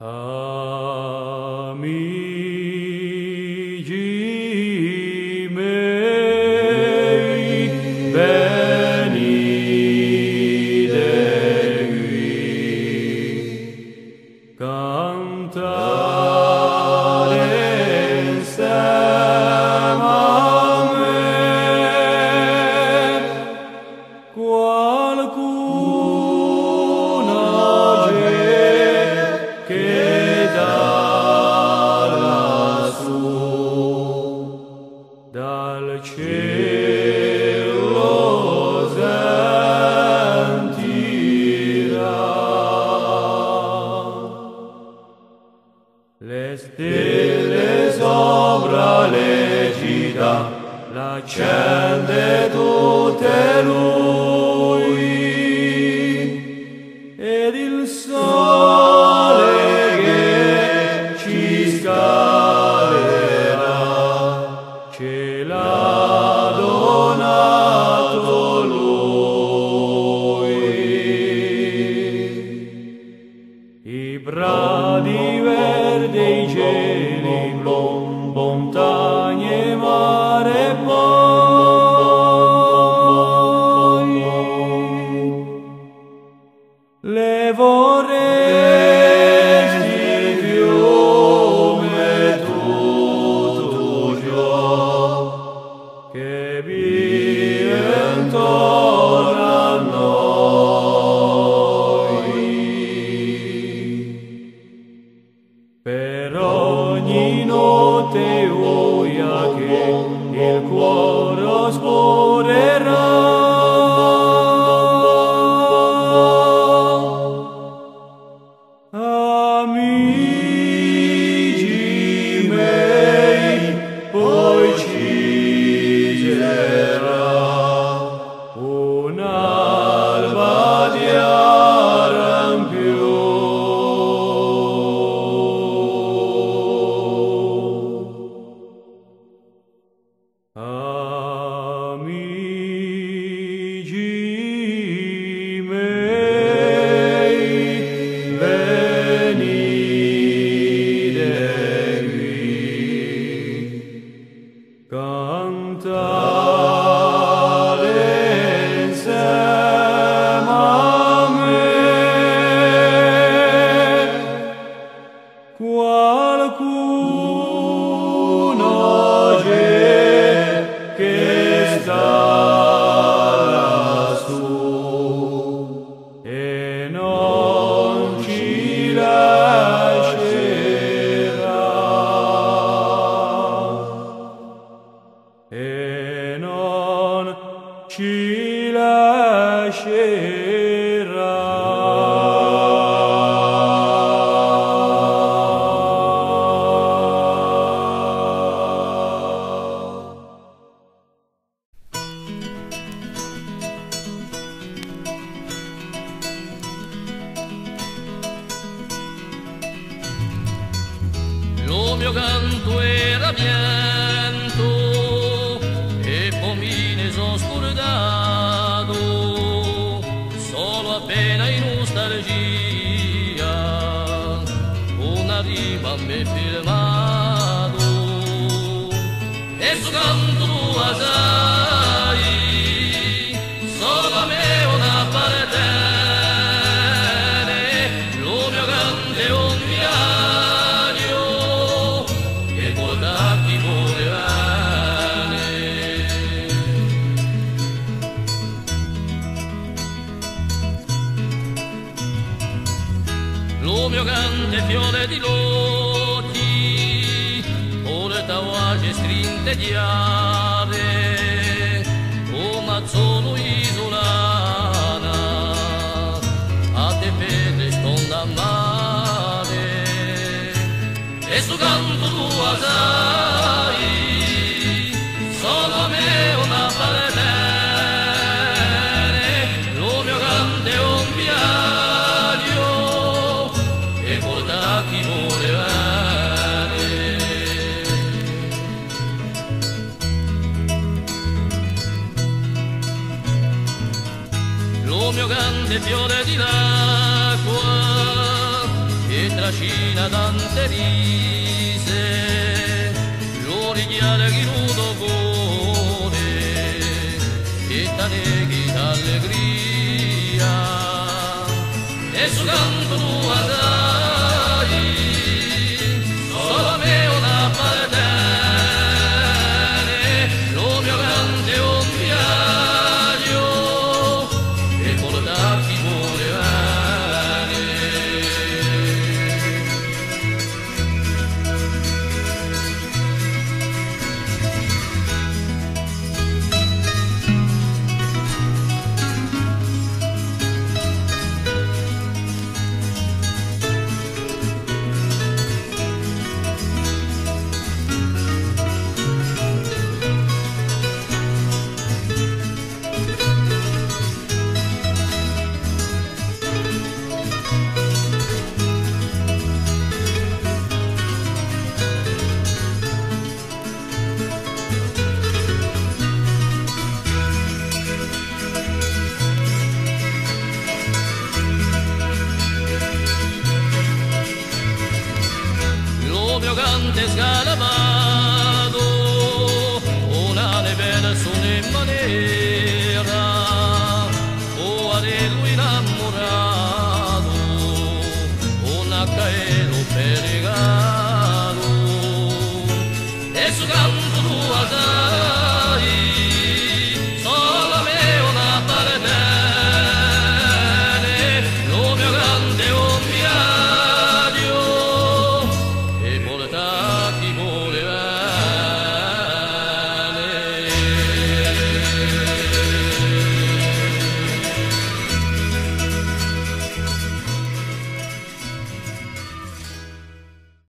Amen. lui. Ed il sole che ci scalerà la donerà Per ogni notte oia che il cuore sporerà. Amici, Shila Lo mio canto era pieno imam me firmado, escando azar. mio grande fiore di loti, ore da oase strinte di are, o mazzolo isolana, a te pede stonda mare, e su canto sognante fiore di l'acqua che trascina tante rise, l'origine chiudo cuore e t'aneghi d'allegria. E su cantes galabado, una de velas, un